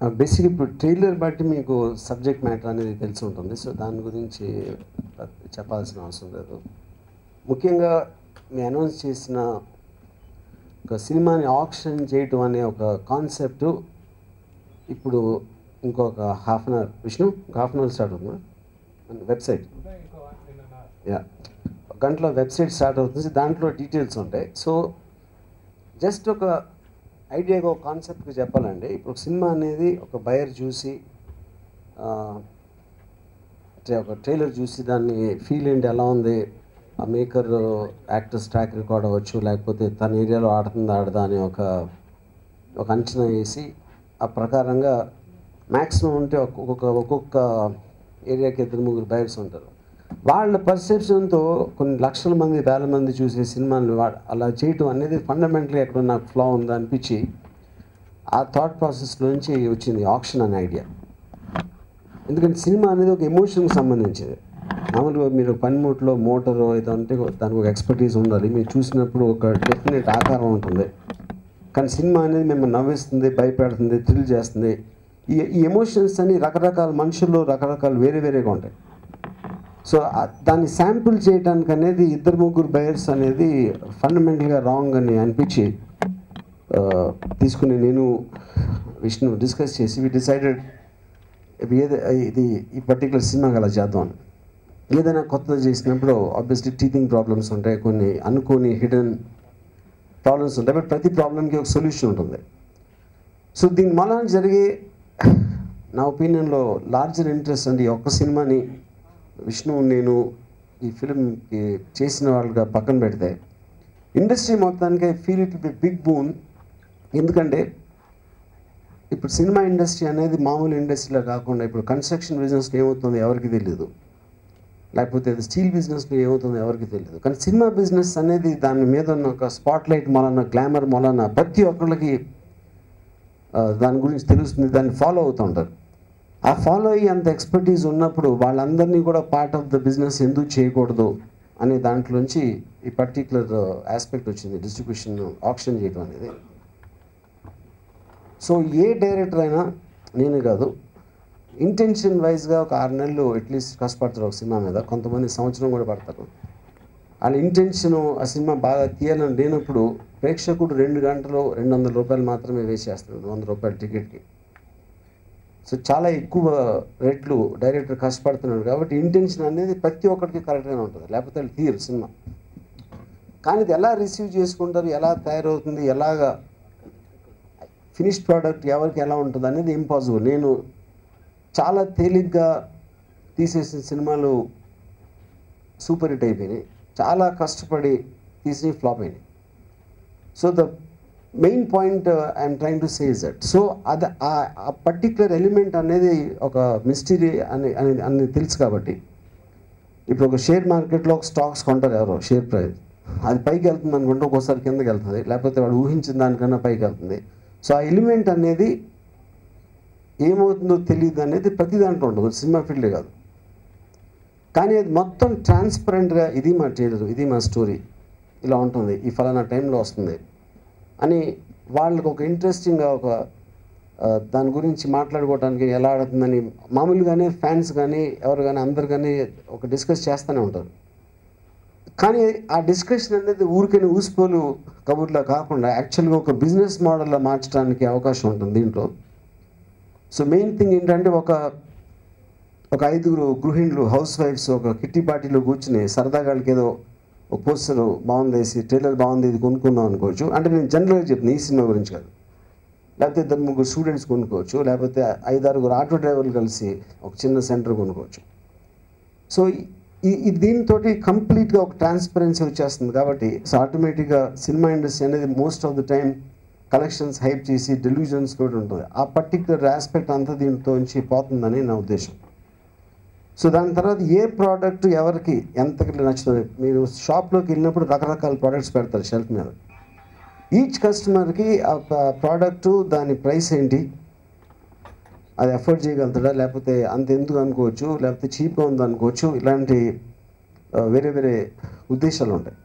Uh, basic ఇప్పుడు trailer బట్టి మీకు సబ్జెక్ట్ మ్యాటర్ అనేది తెలిసి ఉంటుంది. సో దాని గురించి చెప్పాల్సిన అవసరం లేదు. ముఖ్యంగా మీ అనౌన్స్ చేసిన ఒక సినిమాని ఆప్షన్ చేయటం అనే ఒక కాన్సెప్ట్ ఇప్పుడు ఇంకొక half an hour Vishnu half an hour start అవుతుందా? వెబ్సైట్ యా గంటలో వెబ్సైట్ స్టార్ట్ అవుతుంది. దాంట్లో డీటెయిల్స్ ఉంటాయి. సో జస్ట్ ఒక ఐడియాగా ఒక కాన్సెప్ట్కి చెప్పాలండి. ఇప్పుడు ఒక సినిమా అనేది ఒక బయర్ చూసి అంటే ఒక ట్రైలర్ చూసి దాన్ని ఫీల్ ఏంటి ఎలా ఉంది? ఆ మేకర్ యాక్టర్స్ ట్రాక్ రికార్డ్ అవ్వచ్చు లేకపోతే తన ఏరియాలో ఆడుతుందా ఆడదా అని ఒక ఒక అంచనా వేసి ఆ ప్రకారంగా మ్యాక్సిమం ఉంటే ఒక్కొక్క ఒక్కొక్క ఏరియాకి ఇద్దరు ముగ్గురు బయర్స్ ఉంటారు. వాళ్ళ పర్సెప్షన్తో కొన్ని లక్షల మంది వేల మంది చూసే సినిమాలు వా- అలా చేయటం అనేది ఫండమెంటల్గా ఎక్కడ నాకు ఫ్లా ఉందా అనిపించి ఆ థాట్ ప్రాసెస్ నుంచి వచ్చింది ఆప్షన్ అనే ఐడియా. ఎందుకంటే సినిమా అనేది ఒక ఎమోషన్కి సంబంధించింది మామూలుగా మీరు పనిముట్లో మోటార్ అయితే దానికి ఒక ఎక్స్పర్టీస్ ఉండాలి. మీరు చూసినప్పుడు ఒక డెఫినెట్ ఆకారం ఉంటుంది. కానీ సినిమా అనేది మిమ్మల్ని నవ్విస్తుంది భయపెడుతుంది థ్రిల్ చేస్తుంది. ఈ ఈ ఎమోషన్స్ అన్ని రకరకాల మనుషుల్లో రకరకాలు వేరే వేరేగా ఉంటాయి. సో దాన్ని శాంపుల్ చేయడానికి అనేది ఇద్దరు ముగ్గురు బయర్స్ అనేది ఫండమెంటల్గా రాంగ్ అని అనిపించి తీసుకుని నేను విష్ణు డిస్కస్ చేసి వి డిసైడెడ్ ఏది ఇది ఈ పర్టికులర్ సినిమాకి అలా చేద్దాం. ఏదైనా కొత్తది చేసినప్పుడు ఆబ్వియస్లీ టీచింగ్ ప్రాబ్లమ్స్ ఉంటాయి కొన్ని అనుకోని హిడెన్ ప్రాబ్లమ్స్ ఉంటాయి బట్ ప్రతి ప్రాబ్లంకి ఒక సొల్యూషన్ ఉంటుంది. సో దీని వలన జరిగే నా ఒపీనియన్లో లార్జర్ ఇంట్రెస్ట్ అంటే ఈ ఒక్క సినిమాని విష్ణు నేను ఈ ఫిలింకి చేసిన వాళ్ళుగా పక్కన పెడితే ఇండస్ట్రీ మొత్తానికి feel it be big boon ఎందుకంటే ఇప్పుడు సినిమా ఇండస్ట్రీ అనేది మామూలు ఇండస్ట్రీలో కాకుండా ఇప్పుడు కన్స్ట్రక్షన్ బిజినెస్లో ఏమవుతుందో ఎవరికి తెలియదు లేకపోతే అది స్టీల్ బిజినెస్లో ఏమవుతుందో ఎవరికి తెలియదు కానీ సినిమా బిజినెస్ అనేది దాని మీద ఉన్న ఒక స్పాట్ లైట్ మొలన గ్లామర్ మొలన ప్రతి ఒక్కళ్ళకి దాని గురించి తెలుస్తుంది దాన్ని ఫాలో అవుతూ ఉంటారు ఆ ఫాలో అయ్యి అంత ఎక్స్పర్టీస్ ఉన్నప్పుడు వాళ్ళందరినీ కూడా పార్ట్ ఆఫ్ ద బిజినెస్ ఎందుకు చేయకూడదు అనే దాంట్లోంచి ఈ పర్టికులర్ ఆస్పెక్ట్ వచ్చింది డిస్ట్రిబ్యూషన్ ఆప్షన్ చేయడం అనేది. సో ఏ డైరెక్టర్ అయినా నేను కాదు ఇంటెన్షన్ వైజ్గా ఒక ఆరు నెలలు అట్లీస్ట్ కష్టపడతారు ఒక సినిమా మీద కొంతమంది సంవత్సరం కూడా పడతారు. వాళ్ళ ఇంటెన్షన్ ఆ సినిమా బాగా తీయాలని లేనప్పుడు ప్రేక్షకుడు రెండు గంటలు రెండు వందల రూపాయలు మాత్రమే వేసేస్తున్నాడు వంద రూపాయల టికెట్కి సో చాలా ఎక్కువ రేట్లు డైరెక్టర్ కష్టపడుతున్నాడు కాబట్టి ఇంటెన్షన్ అనేది ప్రతి ఒక్కరికి కరెక్ట్గానే ఉంటుంది. లేకపోతే వాళ్ళు తీయరు సినిమా. కానీ ఇది ఎలా రిసీవ్ చేసుకుంటారు ఎలా తయారవుతుంది ఎలాగా ఫినిష్ ప్రోడక్ట్ ఎవరికి ఎలా ఉంటుంది అనేది ఇంపాసిబుల్ నేను చాలా తేలిగ్గా తీసేసిన సినిమాలు సూపర్ హిట్ అయిపోయినాయి. చాలా కష్టపడి తీసి ఫ్లాప్ అయినాయి. So the main point I'm trying to say that so అది ఆ పర్టిక్యులర్ ఎలిమెంట్ అనేది ఒక మిస్టరీ అని అని అని తెలుసు కాబట్టి. ఇప్పుడు ఒక షేర్ మార్కెట్లో ఒక స్టాక్స్ కొంటారు ఎవరో షేర్ ప్రైస్ అది పైకి వెళ్తుంది అనుకుంటే ఒక్కోసారి కిందకి వెళ్తుంది. లేకపోతే వాడు ఊహించిన దానికన్నా పైకి వెళ్తుంది. సో ఆ ఎలిమెంట్ అనేది ఏమవుతుందో తెలియదు అనేది ప్రతి దాంట్లో ఉండదు సినిమా ఫీల్డ్ కాదు. కానీ అది మొత్తం ట్రాన్స్పరెంట్గా ఇది మా ట్రైలర్ ఇది మా స్టోరీ ఇలా ఉంటుంది. ఈ ఫలానా టైంలో వస్తుంది. అని వాళ్ళకు ఒక ఇంట్రెస్టింగ్గా ఒక దాని గురించి మాట్లాడుకోవడానికి ఎలా ఆడుతుందని మామూలుగానే ఫ్యాన్స్ కానీ ఎవరు కానీ అందరు కానీ ఒక డిస్కస్ చేస్తూనే ఉంటారు. కానీ ఆ డిస్కషన్ అనేది ఊరికైనా ఊసిపోలు కబుర్లో కాకుండా యాక్చువల్గా ఒక బిజినెస్ మోడల్లో మార్చడానికి అవకాశం ఉంటుంది దీంట్లో. సో మెయిన్ థింగ్ ఏంటంటే ఒక ఒక ఐదుగురు గృహిణులు హౌస్ వైఫ్స్ ఒక కిట్టి పార్టీలో కూర్చుని సరదాగా వాళ్ళకి ఏదో ఒక పోస్టర్ బాగుందేసి ట్రైలర్ బాగుంది ఇది కొనుక్కుందాం అనుకోవచ్చు. అంటే నేను జనరల్గా చెప్పిన ఈ సినిమా గురించి కాదు. లేకపోతే ఇద్దరు ముగ్గురు స్టూడెంట్స్ కొనుక్కోవచ్చు లేకపోతే ఐదారుగురు ఆటో డ్రైవర్లు కలిసి ఒక చిన్న సెంటర్ కొనుక్కోవచ్చు. సో ఈ దీంతో కంప్లీట్గా ఒక ట్రాన్స్పరెన్సీ వచ్చేస్తుంది కాబట్టి సో ఆటోమేటిక్గా సినిమా ఇండస్ట్రీ అనేది most of the time collections hype చేసి డెల్యూజన్స్ కూడా ఉంటుంది. ఆ పర్టిక్యులర్ ఆస్పెక్ట్ అంతా దీంతో నుంచి పోతుందని నా ఉద్దేశం. సో దాని తర్వాత ఏ ప్రోడక్ట్ ఎవరికి ఎంత నచ్చుతుంది? మీరు షాప్లోకి వెళ్ళినప్పుడు రకరకాల ప్రోడక్ట్స్ పెడతారు షెల్ఫ్ మీద. ఈచ్ కస్టమర్కి ఆ ప్రోడక్ట్ దాని ప్రైస్ ఏంటి? అది అఫోర్డ్ చేయగలుగుతాడా? లేకపోతే అంత ఎందుకు అనుకోవచ్చు? లేకపోతే చీప్గా ఉంది అనుకోవచ్చు? ఇలాంటి వేరే వేరే ఉద్దేశాలు ఉంటాయి.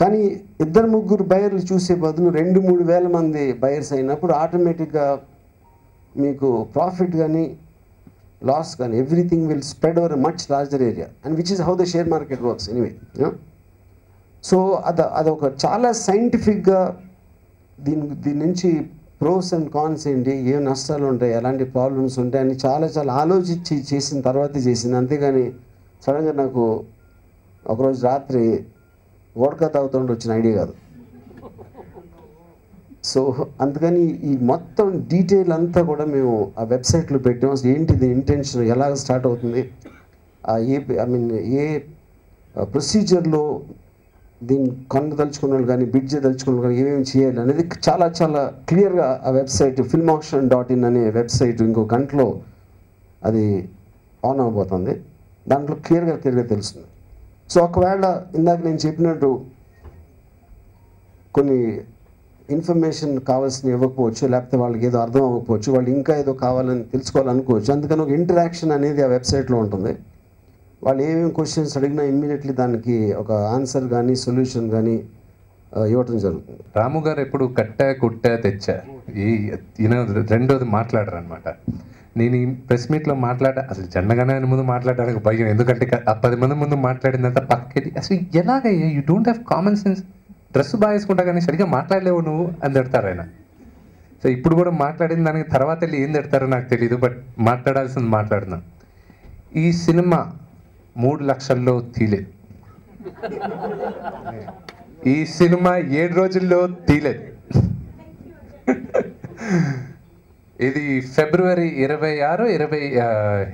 కానీ ఇద్దరు ముగ్గురు బయర్లు చూసే బదులు రెండు మూడు వేల మంది బయర్స్ అయినప్పుడు ఆటోమేటిక్గా మీకు ప్రాఫిట్ కానీ లాస్ కానీ everything will spread over much larger area and which is how the share market works anyway so అది అదొక చాలా సైంటిఫిక్గా దీని దీని నుంచి ప్రోస్ అండ్ కాన్స్ ఏంటి ఏ నష్టాలు ఉంటాయి ఎలాంటి ప్రాబ్లమ్స్ ఉంటాయని చాలా చాలా ఆలోచించి చేసిన తర్వాతే చేసింది అంతేగాని సడన్గా నాకు ఒకరోజు రాత్రి ఓడక తాగుతుంటే వచ్చిన ఐడియా కాదు సో అందుకని ఈ మొత్తం డీటెయిల్ అంతా కూడా మేము ఆ వెబ్సైట్లో పెట్టాం. అసలు ఏంటిది ఇంటెన్షన్? ఎలాగ స్టార్ట్ అవుతుంది? ఆ ఏ ఐ మీన్ ఏ ప్రొసీజర్లో దీన్ని కొనదలుచుకున్న వాళ్ళు కానీ బిడ్జ్ చేయదలుచుకున్న వాళ్ళు కానీ ఏమేమి చేయాలి అనేది చాలా చాలా క్లియర్గా ఆ website film option dot in అనే వెబ్సైట్ ఇంకో గంటలో అది ఆన్ అవబోతుంది. దాంట్లో క్లియర్గా క్లియర్గా తెలుస్తుంది. సో ఒకవేళ ఇందాక నేను చెప్పినట్టు కొన్ని ఇన్ఫర్మేషన్ కావాల్సిన ఇవ్వకపోవచ్చు లేకపోతే వాళ్ళకి ఏదో అర్థం అవ్వకపోవచ్చు వాళ్ళు ఇంకా ఏదో కావాలని తెలుసుకోవాలనుకోవచ్చు. అందుకని ఒక ఇంటరాక్షన్ అనేది ఆ వెబ్సైట్లో ఉంటుంది. వాళ్ళు ఏమేమి క్వశ్చన్స్ అడిగినా ఇమ్మీడియట్లీ దానికి ఒక ఆన్సర్ కానీ సొల్యూషన్ కానీ ఇవ్వటం జరుగుతుంది. రాము గారు ఎప్పుడు కట్టా కుట్టా తెచ్చా? ఈ ఈయన రెండోది మాట్లాడరు అనమాట నేను ఈ ప్రెస్ మీట్లో మాట్లాడ అసలు జనగానే ఆయన ముందు మాట్లాడడానికి భయం. ఎందుకంటే ఆ పది మంది ముందు మాట్లాడిందంతా పక్కకి అసలు ఎలాగయ్యా? You don't have common sense dress బాగా వేసుకుంటా కానీ సరిగ్గా మాట్లాడలేవు నువ్వు అని తిడతారు ఆయన. సో ఇప్పుడు కూడా మాట్లాడిన దానికి తర్వాత వెళ్ళి ఏం తిడతారో నాకు తెలియదు బట్ మాట్లాడాల్సింది మాట్లాడినా ఈ సినిమా మూడు లక్షల్లో తీలేదు ఈ సినిమా ఏడు రోజుల్లో తీలేదు ఇది ఫిబ్రవరి ఇరవై ఆరు ఇరవై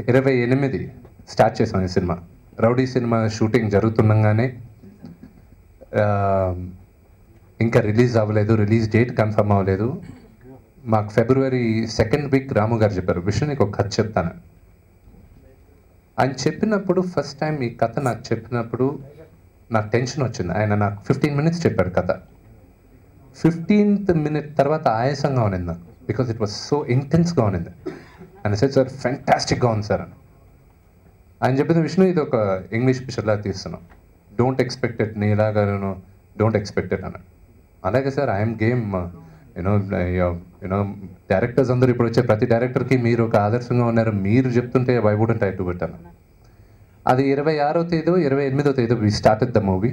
ఇరవై ఎనిమిది స్టార్ట్ చేసాం ఈ సినిమా. రౌడీ సినిమా షూటింగ్ జరుగుతుండగానే ఇంకా రిలీజ్ అవ్వలేదు రిలీజ్ డేట్ కన్ఫర్మ్ అవ్వలేదు. మాకు ఫిబ్రవరి సెకండ్ వీక్ రాము గారు చెప్పారు విష్ణు నీకు ఒక కథ చెప్తాను. ఆయన చెప్పినప్పుడు ఫస్ట్ టైం ఈ కథ నాకు చెప్పినప్పుడు నాకు టెన్షన్ వచ్చింది. ఆయన నాకు ఫిఫ్టీన్ మినిట్స్ చెప్పాడు కథ. ఫిఫ్టీన్త్ మినిట్ తర్వాత ఆయాసంగా ఉన్నింది నాకు బికాస్ ఇట్ వాస్ సో ఇంటెన్స్గా ఉన్నింది. ఆయన సార్ సార్ ఫ్యాంటాస్టిక్గా ఉంది సార్ అని ఆయన చెప్పిన విషయం ఇది ఒక ఇంగ్లీష్ పిక్చర్లా తీస్తున్నాం. డోంట్ ఎక్స్పెక్టెడ్ నేను నేను డోంట్ ఎక్స్పెక్టెడ్ అన్నాడు. అలాగే sir I'm game you know you know directors అందరూ ఇప్పుడు వచ్చే ప్రతి డైరెక్టర్కి మీరు ఒక ఆదర్శంగా ఉన్నారు. మీరు చెప్తుంటే వై వుడెంట్ ఐ టు పెట్టాను అది ఇరవై ఆరో తేదో ఇరవై ఎనిమిదో తేదో వి స్టార్టెడ్ ద మూవీ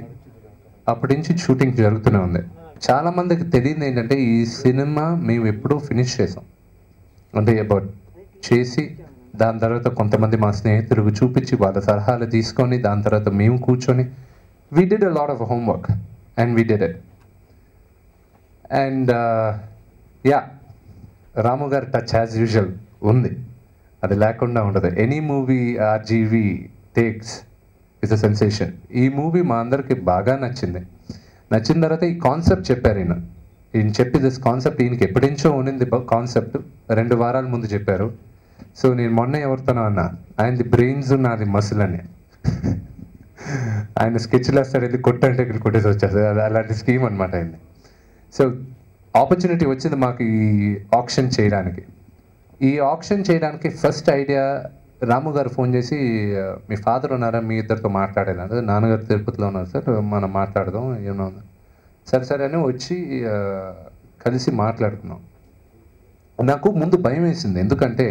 అప్పటి నుంచి షూటింగ్ జరుగుతూనే ఉంది. చాలా మందికి తెలియదు ఏంటంటే ఈ సినిమా మేము ఎప్పుడూ ఫినిష్ చేసాం. అంటే అబౌట్ చేసి దాని తర్వాత కొంతమంది మా స్నేహితులకు చూపించి వాళ్ళ సలహాలు తీసుకొని దాని తర్వాత మేము కూర్చొని we did a lot of homework and we did it and yeah Ramu గారి టచ్ యాజ్ యూజువల్ ఉంది. అది లేకుండా ఉండదు. Any movie RGV takes is a sensation ఈ మూవీ మా అందరికి బాగా నచ్చింది. నచ్చిన తర్వాత ఈ కాన్సెప్ట్ చెప్పారు ఈయన. ఈయన చెప్పి దిస్ కాన్సెప్ట్ ఈయనకి ఎప్పటించో ఉండింది కాన్సెప్ట్ రెండు వారాల ముందు చెప్పారు. సో నేను మొన్న ఎవరితోనో అన్నా. ఆయనది బ్రెయిన్స్ నాది మసిల్ అని. ఆయన స్కెచ్లు వేస్తాడు ఇది కొట్టంటే ఇక్కడ కొట్టేసి వచ్చేది అది అలాంటి స్కీమ్ అనమాట అయింది సో ఆపర్చునిటీ వచ్చింది మాకు ఈ ఆప్షన్ చేయడానికి. ఈ ఆప్షన్ చేయడానికి ఫస్ట్ ఐడియా రాము గారు ఫోన్ చేసి మీ ఫాదర్ ఉన్నారా? మీ ఇద్దరితో మాట్లాడాలి నాన్నగారు తిరుపతిలో ఉన్నారు సార్ మనం మాట్లాడదాం ఏమో సరే సరే అని వచ్చి కలిసి మాట్లాడుకున్నాం. నాకు ముందు భయం వేసింది. ఎందుకంటే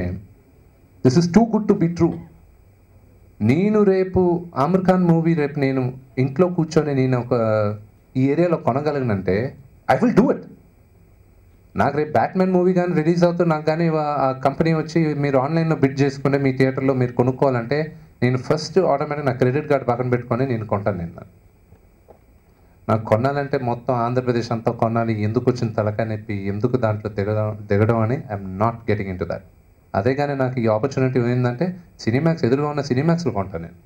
this is too good to be true నేను రేపు ఆమిర్ ఖాన్ మూవీ రేపు నేను ఇంట్లో కూర్చొని నేను ఒక ఈ ఏరియాలో కొనగలిగినంటే ఐ విల్ డూ ఇట్ నాకు రేపు బ్యాట్మెన్ మూవీ కానీ రిలీజ్ అవుతూ నాకు కానీ ఆ కంపెనీ వచ్చి మీరు ఆన్లైన్లో బిడ్ చేసుకుంటే మీ థియేటర్లో మీరు కొనుక్కోవాలంటే నేను ఫస్ట్ ఆటోమేటిక్ నా క్రెడిట్ కార్డ్ పక్కన పెట్టుకొని నేను కొంటాను నేను. నాకు కొనాలంటే మొత్తం ఆంధ్రప్రదేశ్ అంతా కొనాలి ఎందుకు వచ్చిన తలకాయ నొప్పి ఎందుకు దాంట్లో దిగడం దిగడం అని I'm not getting into that అదే కానీ నాకు ఈ ఆపర్చునిటీ ఏంటంటే సినిమాక్స్ ఎదురుగా ఉన్న సినిమాక్స్లో కొంటాను నేను.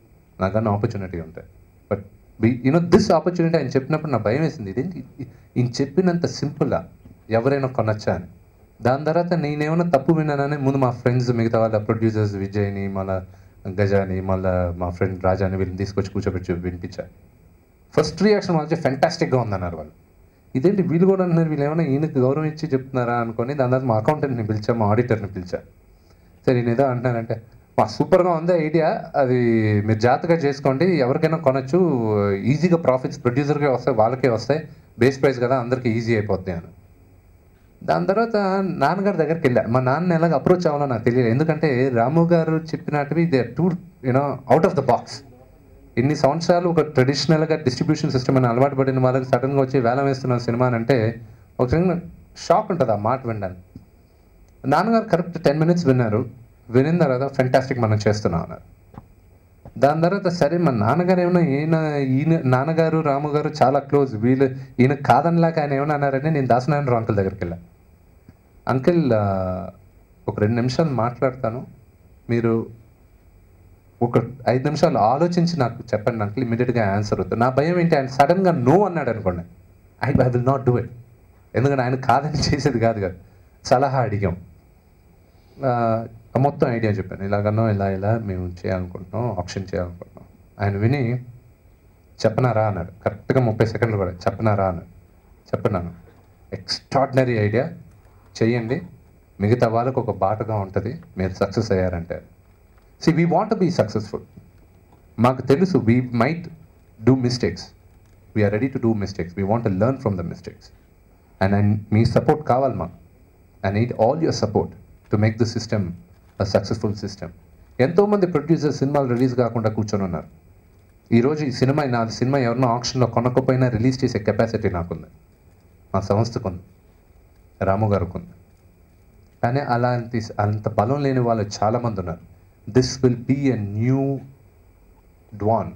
కానీ ఆపర్చునిటీ ఉంటాయి బట్ యూనో దిస్ ఆపర్చునిటీ ఆయన చెప్పినప్పుడు నా భయం వేసింది. ఇదేంటి ఈయన చెప్పినంత సింపుల్గా ఎవరైనా కొనొచ్చా అని. దాని తర్వాత నేనేమైనా తప్పు విన్నానని ముందు మా ఫ్రెండ్స్ మిగతా వాళ్ళ ప్రొడ్యూసర్స్ విజయ్ని మళ్ళా గజాని మళ్ళా మా ఫ్రెండ్ రాజాని వీళ్ళని తీసుకొచ్చి కూర్చోబెట్టి వినిపించాను ఫస్ట్ రియాక్షన్ వాళ్ళకి ఫెంటాస్టిక్గా ఉందన్నారు వాళ్ళు. ఇదేంటి? వీళ్ళు కూడా అన్నారు వీళ్ళు ఏమైనా ఈయనకి గౌరవం ఇచ్చి చెప్తున్నారా అనుకొని దాని తర్వాత మా అకౌంటెంట్ని పిలిచా మా ఆడిటర్ని పిలిచా. సరే నేను ఏదో అంటున్నానంటే మా సూపర్గా ఉంది ఐడియా. అది మీరు జాగ్రత్తగా చేసుకోండి. ఎవరికైనా కొనొచ్చు. ఈజీగా ప్రాఫిట్స్ ప్రొడ్యూసర్కే వస్తాయి వాళ్ళకే వస్తాయి. బేస్ ప్రైస్ కదా అందరికీ ఈజీ అయిపోద్ది అని. దాని తర్వాత నాన్నగారి దగ్గరికి వెళ్ళా. మా నాన్న ఎలాగ అప్రోచ్ అవ్వాలో నాకు తెలియదు ఎందుకంటే రాము గారు చెప్పినట్టువి they too you know out of the box. ఇన్ని సంవత్సరాలు ఒక ట్రెడిషనల్గా డిస్ట్రిబ్యూషన్ సిస్టమ్ అని అలవాటు పడిన వాళ్ళకి సడన్గా వచ్చి వేలం వేస్తున్న సినిమా అని అంటే ఒక షాక్ ఉంటుంది ఆ మాట వినడానికి. నాన్నగారు కరెక్ట్ టెన్ మినిట్స్ విన్నారు. వినిన తర్వాత ఫెంటాస్టిక్ మనం చేస్తున్నాం అన్నారు. దాని తర్వాత సరే మా నాన్నగారు ఏమన్నా ఈయన ఈయన నాన్నగారు రాము గారు చాలా క్లోజ్ వీళ్ళు ఈయన కాదనిలాగా ఆయన ఏమన్నా అన్నారని నేను దాసనారాయణ అంకుల్ దగ్గరికి వెళ్ళా. అంకిల్ ఒక రెండు నిమిషాలు మాట్లాడతాను. మీరు ఒక ఐదు నిమిషాలు ఆలోచించి నాకు చెప్పండి అంకుల్ ఇమీడియట్గా ఆన్సర్ అవుతుంది నా భయం ఏంటి? ఆయన సడన్గా నో అన్నాడు అనుకోండి. I I will not do it ఎందుకంటే ఆయన కాదని చేసేది కాదు కదా. సలహా అడిగాం. మొత్తం ఐడియా చెప్పాను. ఇలాగనో ఇలా ఇలా మేము చేయాలనుకుంటున్నాం ఆప్షన్ చేయాలనుకుంటున్నాం. ఆయన విని చెప్పనారా అన్నాడు. కరెక్ట్గా ముప్పై సెకండ్లు కూడా చెప్పనారా అన్నాడు. చెప్పినాను ఎక్స్ట్రాడినరీ ఐడియా. చెయ్యండి. మిగతా వాళ్ళకు ఒక బాటగా ఉంటుంది. మీరు సక్సెస్ అయ్యారంటే. See we want be successful మాకు తెలుసు we might do mistakes we're ready to do mistakes we want learn from the mistakes and and me support కావాలి మాకు. I need all your support to make the system successful system ఎంతోమంది producer సినిమాలు release కాకుండా కూర్చొని ఉన్నారు. ఈరోజు ఈ cinema నా సినిమా ఎవరినో ఆప్షన్లో కొనకపోయినా రిలీజ్ చేసే కెపాసిటీ నాకుంది. మా సంస్థకు ఉంది. రాము గారికి ఉంది. కానీ అలాంటి అంత బలం లేని వాళ్ళు చాలామంది ఉన్నారు. This will be a new dawn